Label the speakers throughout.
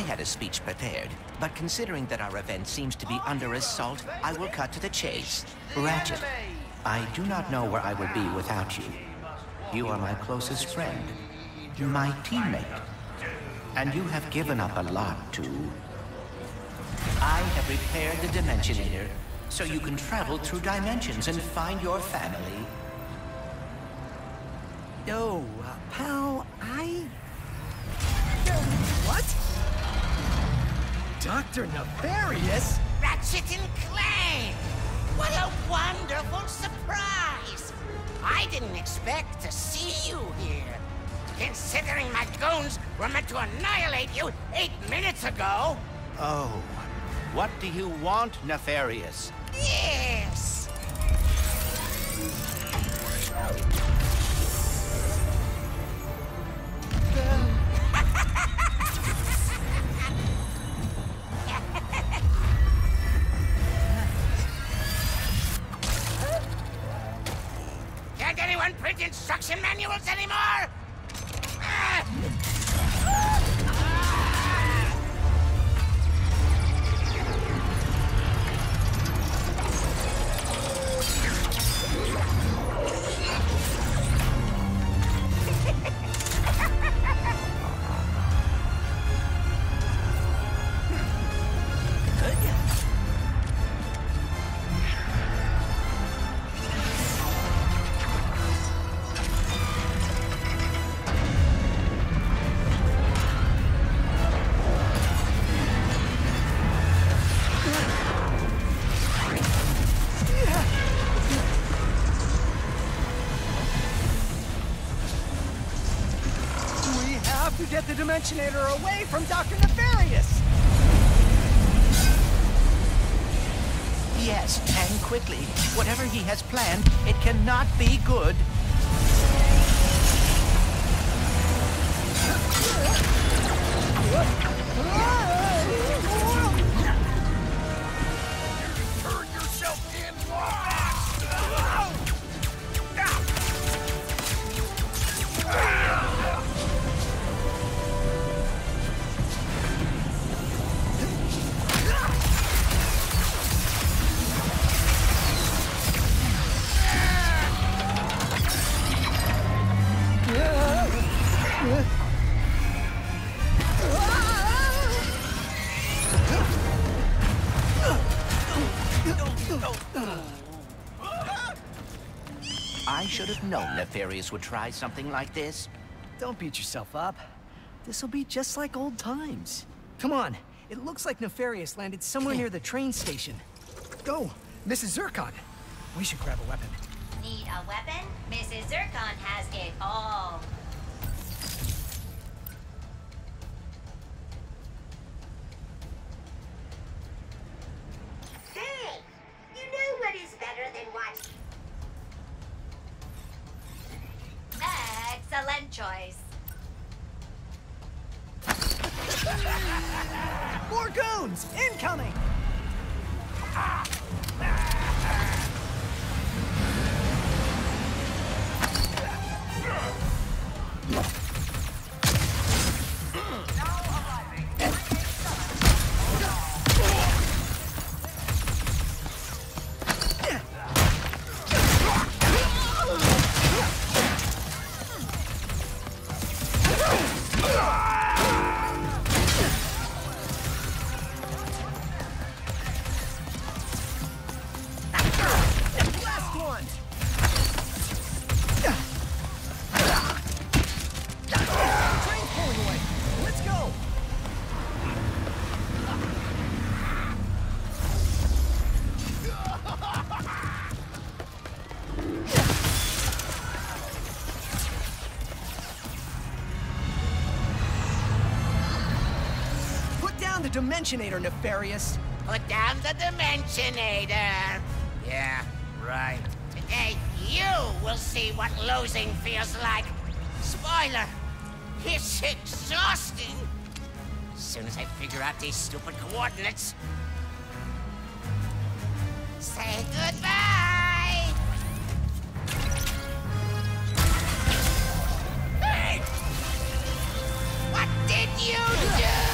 Speaker 1: had a speech prepared, but considering that our event seems to be under assault, I will cut to the chase. Ratchet, I do not know where I would be without you. You are my closest friend, my teammate, and you have given up a lot to... I have repaired the Dimensionator, so you can travel through dimensions and find your family.
Speaker 2: Yo, uh, pal, I... What? Dr. Nefarious?
Speaker 3: Ratchet and Clank! What a wonderful surprise! I didn't expect to see you here. Considering my goons were meant to annihilate you eight minutes ago.
Speaker 1: Oh, what do you want, Nefarious?
Speaker 3: Yes! Manuals anymore?
Speaker 2: To get the Dimensionator away from Dr. Nefarious!
Speaker 1: Yes, and quickly. Whatever he has planned, it cannot be good.
Speaker 4: Turn ah!
Speaker 1: I should have known Nefarious would try something like this.
Speaker 2: Don't beat yourself up. This'll be just like old times. Come on, it looks like Nefarious landed somewhere near the train station. Go, Mrs. Zurkon. We should grab a weapon.
Speaker 5: Need a weapon? Mrs. Zurkon has it all. Choice.
Speaker 2: More goons! Incoming! The Dimensionator, Nefarious!
Speaker 3: Oh, Put down the Dimensionator. Yeah, right. Today, you will see what losing feels like. Spoiler, it's exhausting. As soon as I figure out these stupid coordinates. Say goodbye. Hey! What did you do?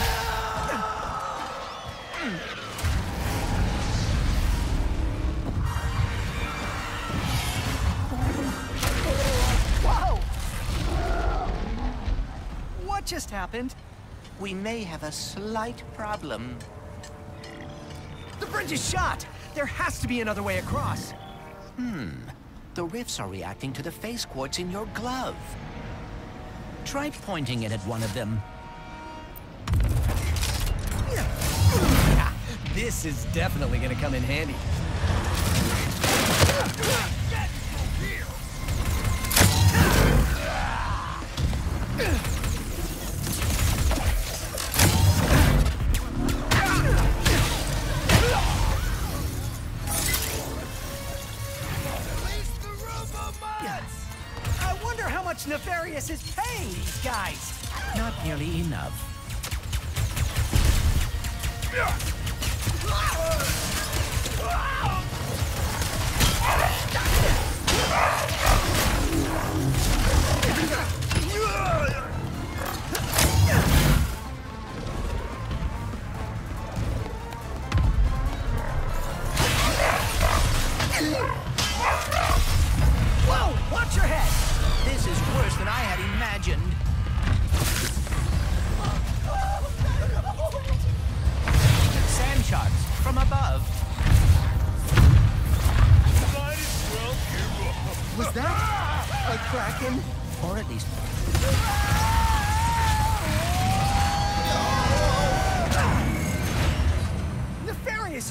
Speaker 2: Happened?
Speaker 1: We may have a slight problem.
Speaker 2: The bridge is shot! There has to be another way across. Hmm.
Speaker 1: The rifts are reacting to the phase quartz in your glove. Try pointing it at one of them.
Speaker 2: This is definitely gonna come in handy. Nefarious is paying these guys.
Speaker 1: Not nearly enough.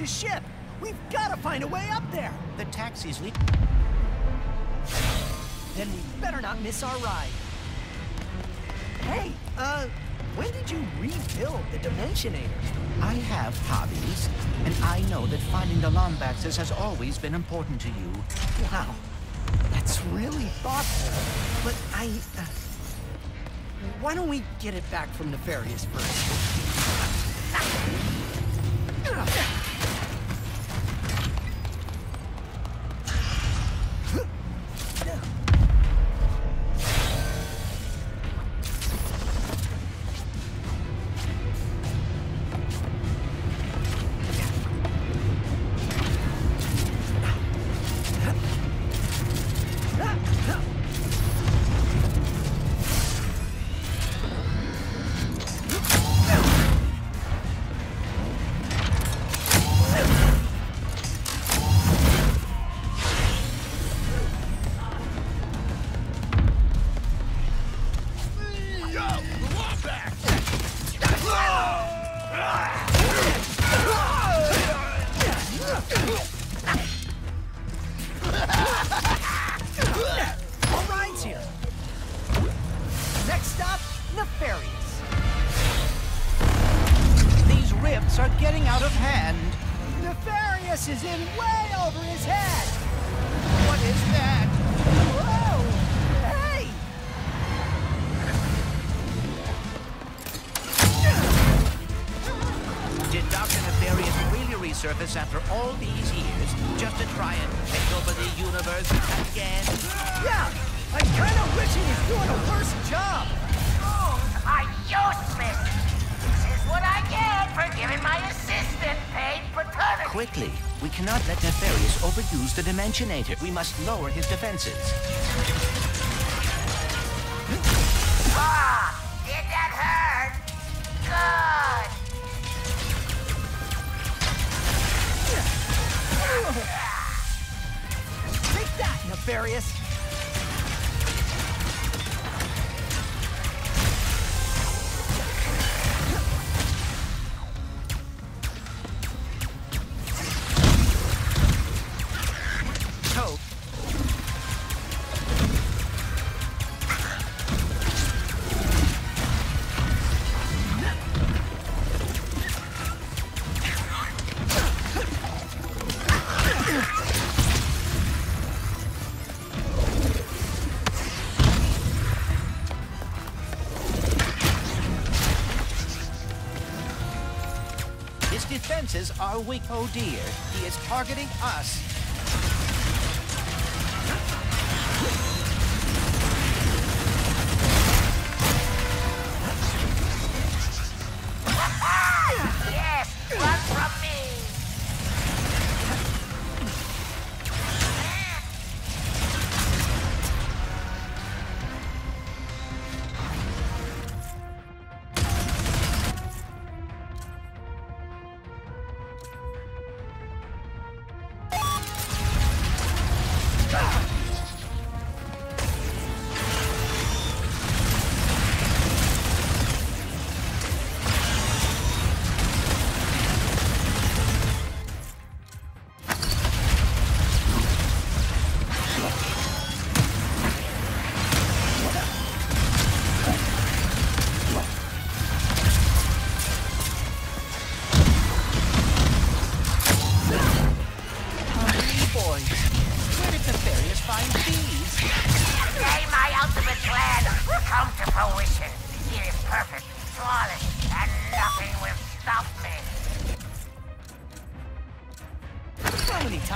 Speaker 2: Ship! We've gotta find a way up there!
Speaker 1: the taxis leak.
Speaker 2: Then we better not miss our ride. Hey, uh, when did you rebuild the Dimensionator?
Speaker 1: I have hobbies, and I know that finding the Lombaxes has always been important to you.
Speaker 2: Wow, that's really thoughtful. But I, uh, why don't we get it back from Nefarious first? stop, Nefarious.
Speaker 1: These rifts are getting out of hand.
Speaker 2: Nefarious is in way over his head.
Speaker 1: What is that?
Speaker 2: Whoa! Hey!
Speaker 1: Did Dr. Nefarious really resurface after all these years just to try and take over the universe again?
Speaker 2: Yeah, I'm kind of wishing he's doing a worse job.
Speaker 3: Fools are useless. This is what I get for giving my assistant paid paternity.
Speaker 1: Quickly, we cannot let Nefarious overuse the Dimensionator. We must lower his defenses.
Speaker 3: Ah, did that hurt? Good.
Speaker 2: Take that, Nefarious.
Speaker 1: Defenses are weak. Oh dear, he is targeting us.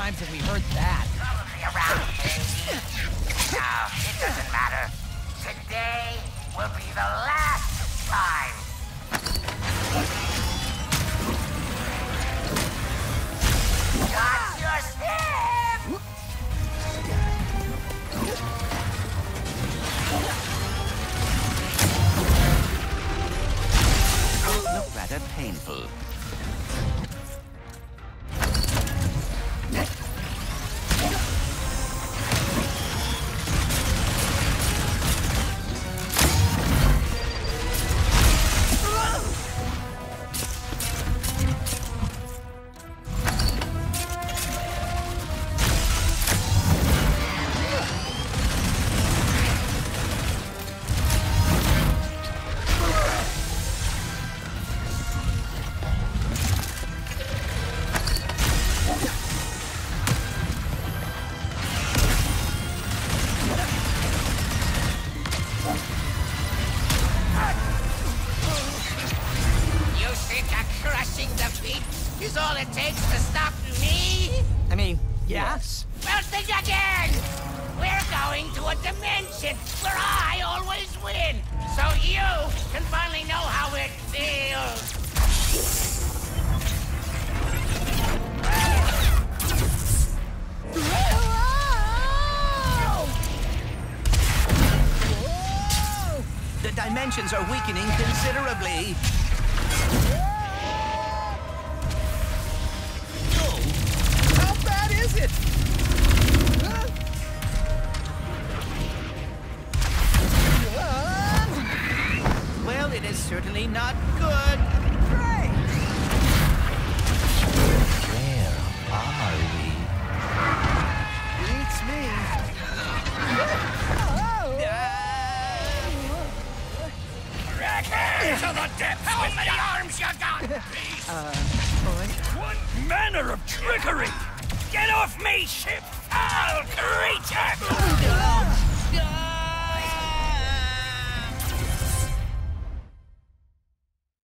Speaker 2: times have we heard that?
Speaker 3: Probably around Now, it doesn't matter. Today will be the last time. Got your!
Speaker 1: Look rather painful. tensions are weakening considerably.